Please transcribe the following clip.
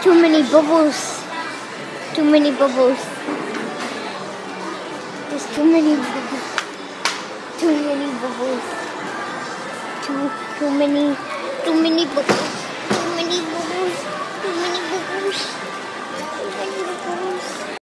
Too many bubbles. Too many bubbles. There's too many bubbles. Too many bubbles. Too too many too many bubbles.